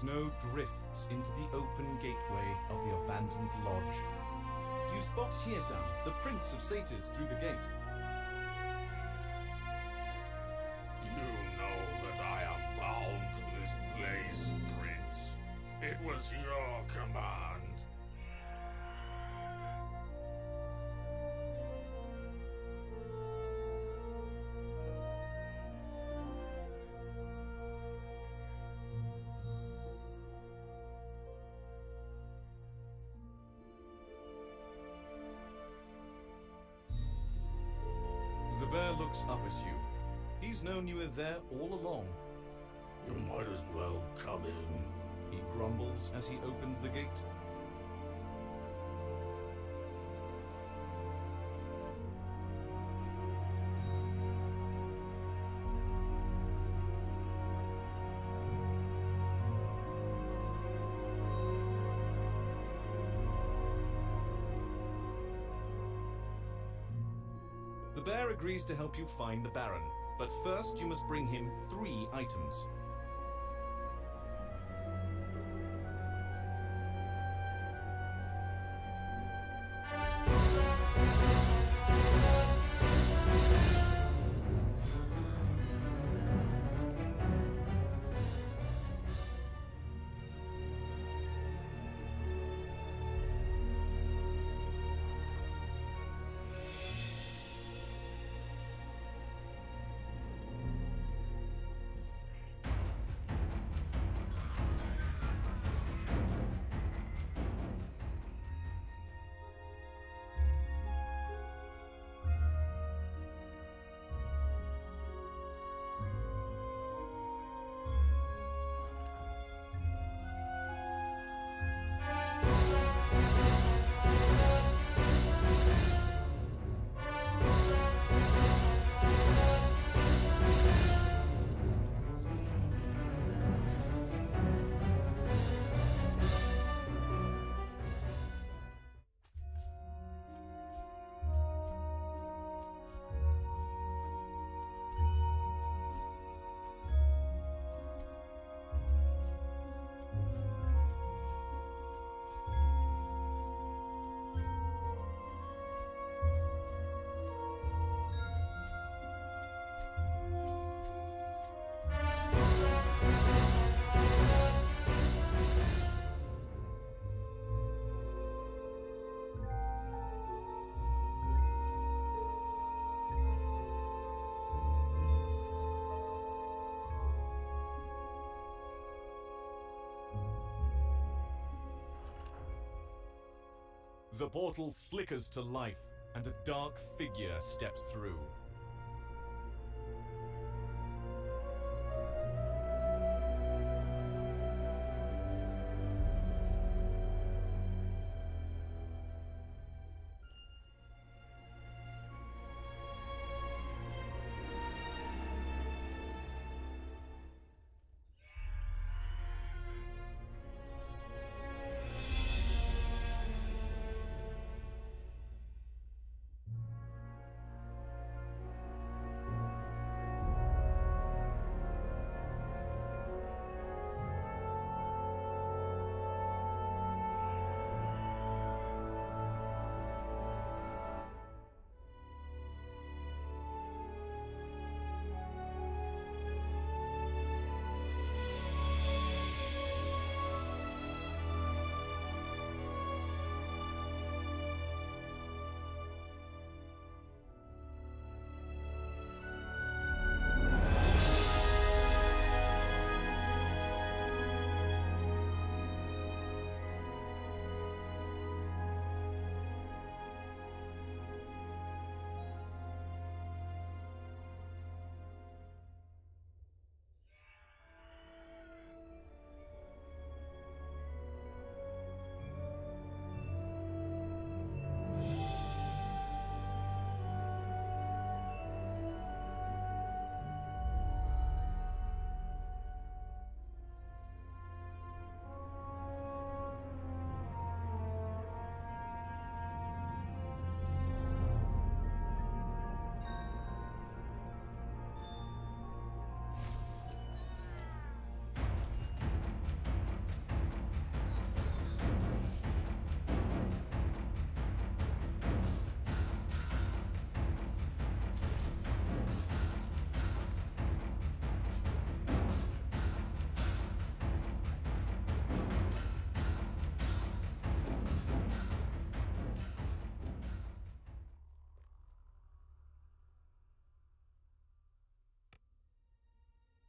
snow drifts into the open gateway of the abandoned lodge. You spot Hirsam, the Prince of Satyrs, through the gate. You know that I am bound to this place, Prince. It was your command. Looks up at you. He's known you were there all along. You might as well come in. He grumbles as he opens the gate. The bear agrees to help you find the Baron, but first you must bring him three items. The portal flickers to life, and a dark figure steps through.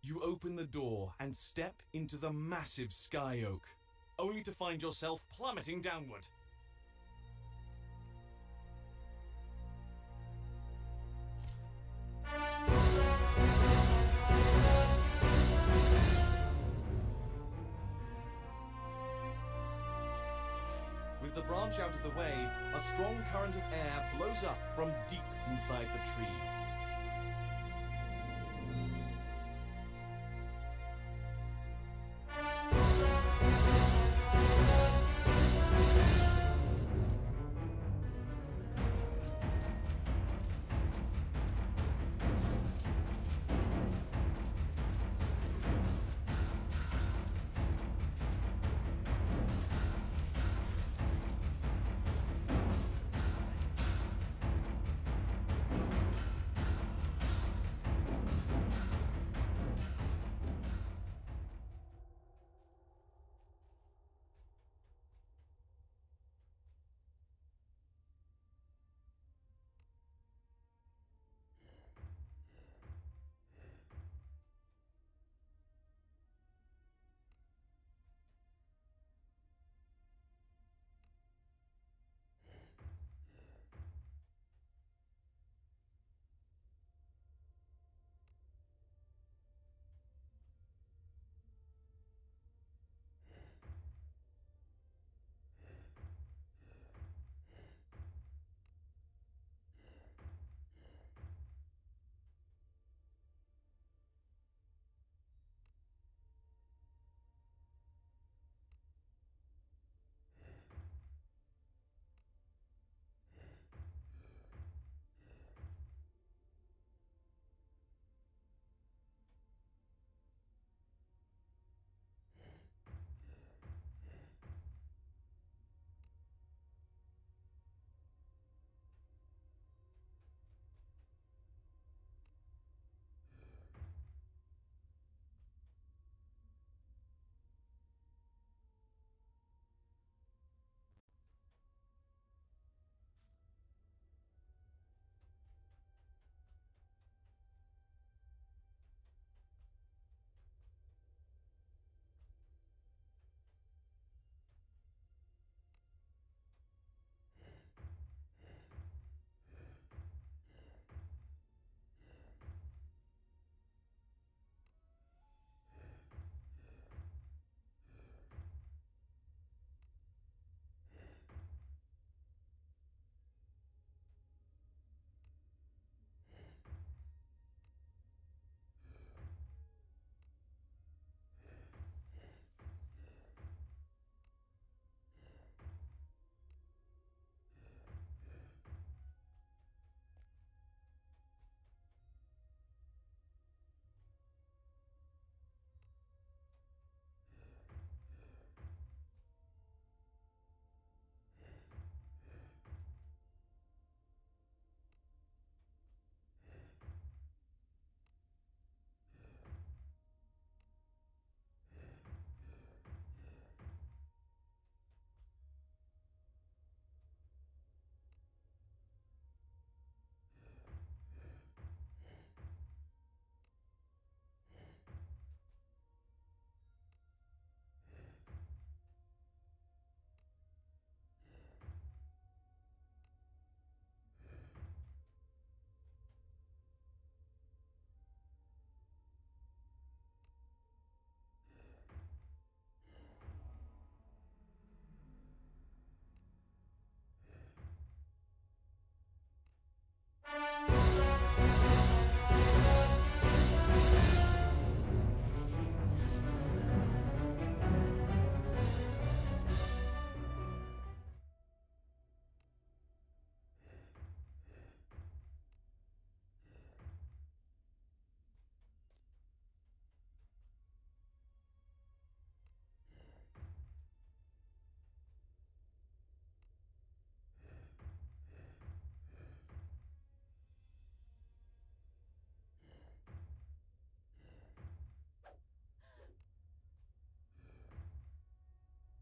You open the door and step into the massive sky oak, only to find yourself plummeting downward. With the branch out of the way, a strong current of air blows up from deep inside the tree.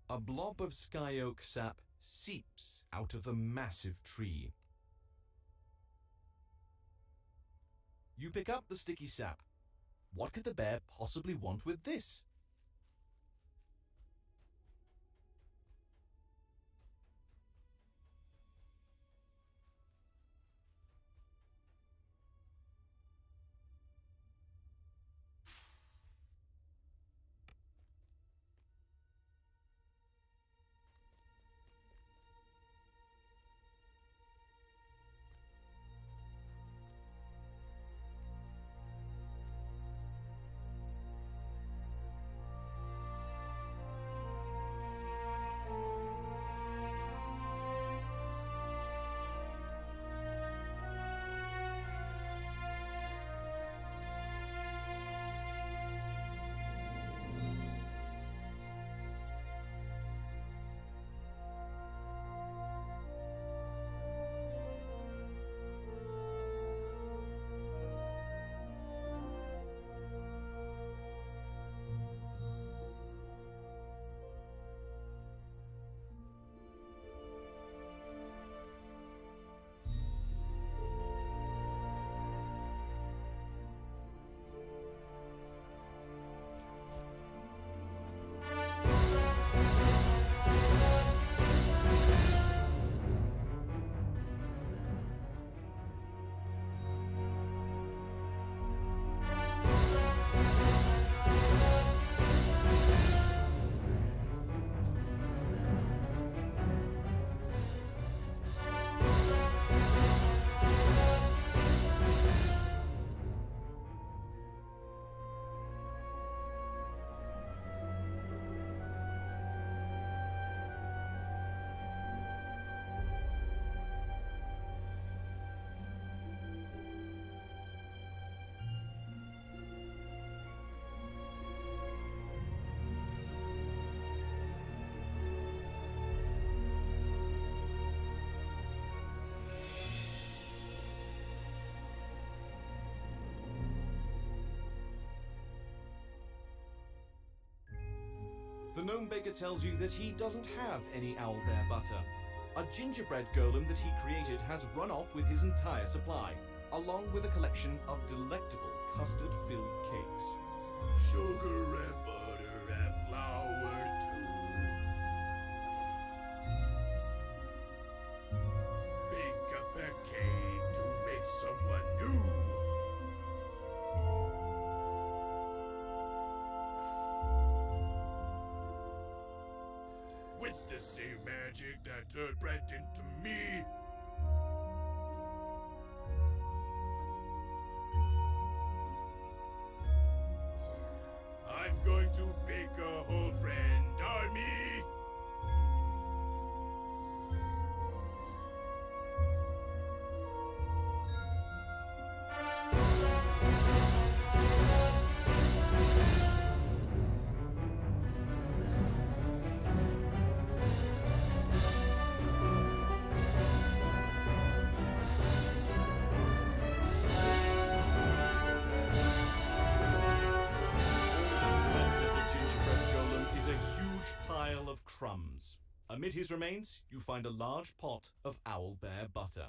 A blob of sky oak sap seeps out of the massive tree. You pick up the sticky sap. What could the bear possibly want with this? Gnome baker tells you that he doesn't have any owlbear butter. A gingerbread golem that he created has run off with his entire supply, along with a collection of delectable custard-filled cakes. Sugar and The magic that turned bread into me. pile of crumbs. Amid his remains, you find a large pot of owl bear butter.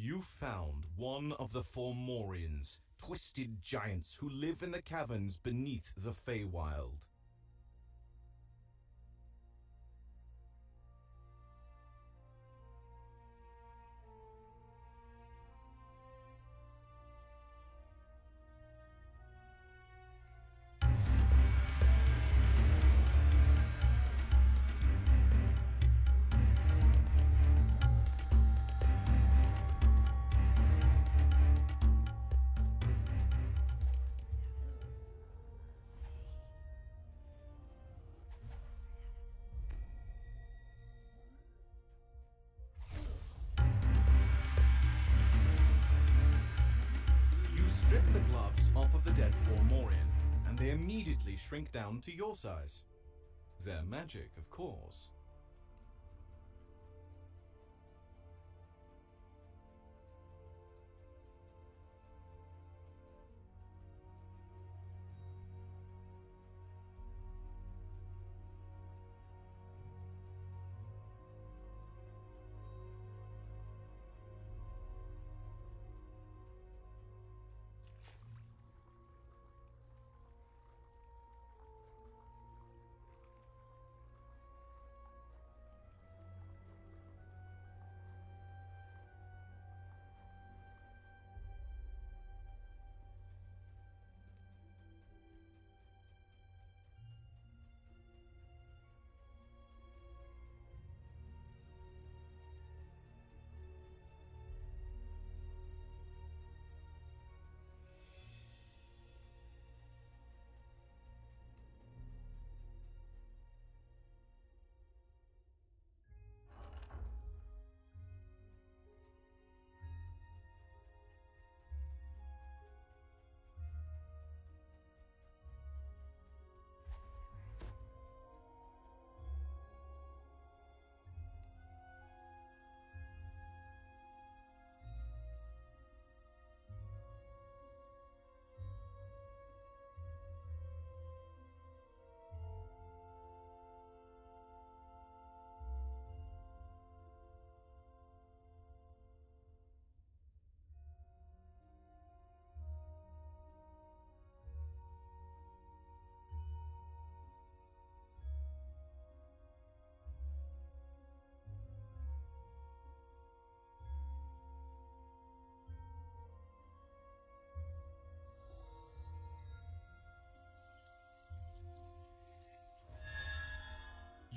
You found one of the Fomorians, twisted giants who live in the caverns beneath the Feywild. Strip the gloves off of the dead Fomorian, and they immediately shrink down to your size. They're magic, of course.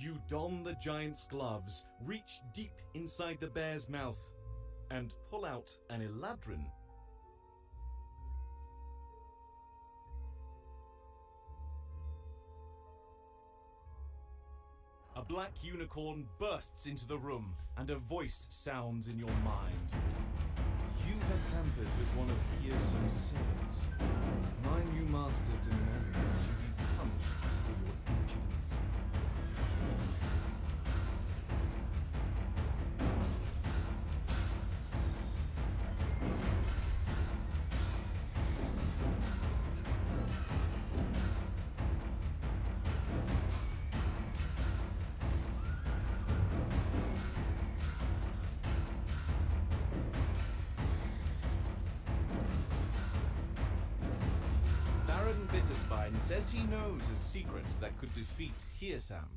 You don the giant's gloves, reach deep inside the bear's mouth, and pull out an Eladrin. A black unicorn bursts into the room, and a voice sounds in your mind. You have tampered with one of Pearson's servants. My new master demands that you be punished for your says he knows a secret that could defeat Hirsam.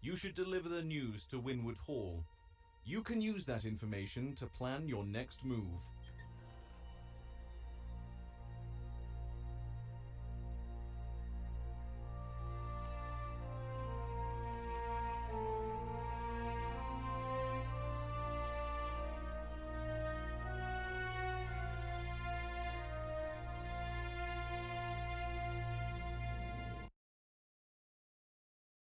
You should deliver the news to Winwood Hall. You can use that information to plan your next move.